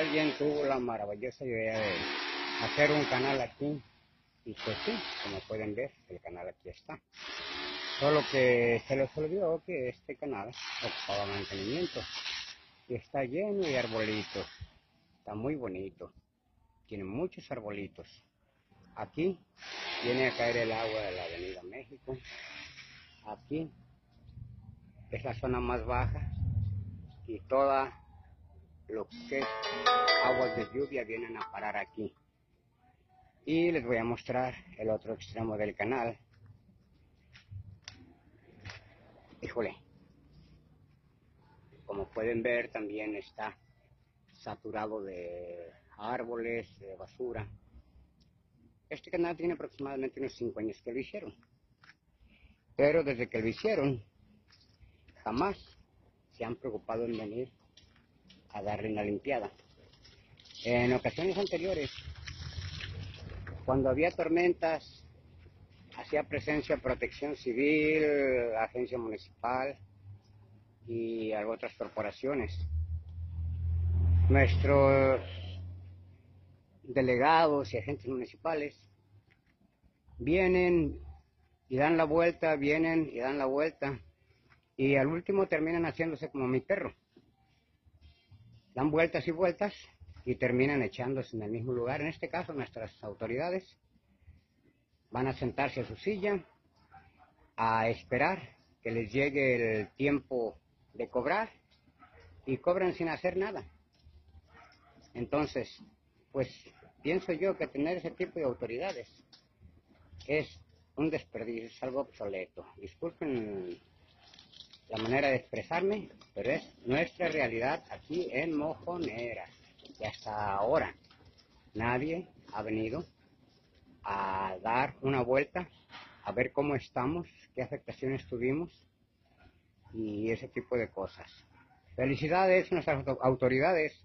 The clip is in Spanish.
alguien tuvo la maravillosa idea de hacer un canal aquí. Y pues sí, como pueden ver, el canal aquí está. Solo que se les olvidó que este canal ocupaba mantenimiento. Y está lleno de arbolitos. Está muy bonito. Tiene muchos arbolitos. Aquí viene a caer el agua de la Avenida México. Aquí es la zona más baja y toda lo que aguas de lluvia vienen a parar aquí. Y les voy a mostrar el otro extremo del canal. Híjole. Como pueden ver también está saturado de árboles, de basura. Este canal tiene aproximadamente unos 5 años que lo hicieron. Pero desde que lo hicieron, jamás se han preocupado en venir a darle una limpiada. En ocasiones anteriores, cuando había tormentas, hacía presencia protección civil, agencia municipal y otras corporaciones. Nuestros delegados y agentes municipales vienen y dan la vuelta, vienen y dan la vuelta y al último terminan haciéndose como mi perro. Dan vueltas y vueltas y terminan echándose en el mismo lugar. En este caso nuestras autoridades van a sentarse a su silla a esperar que les llegue el tiempo de cobrar y cobran sin hacer nada. Entonces, pues pienso yo que tener ese tipo de autoridades es un desperdicio, es algo obsoleto. Disculpen manera de expresarme, pero es nuestra realidad aquí en Mojonera. Y hasta ahora nadie ha venido a dar una vuelta, a ver cómo estamos, qué afectaciones tuvimos y ese tipo de cosas. Felicidades a nuestras autoridades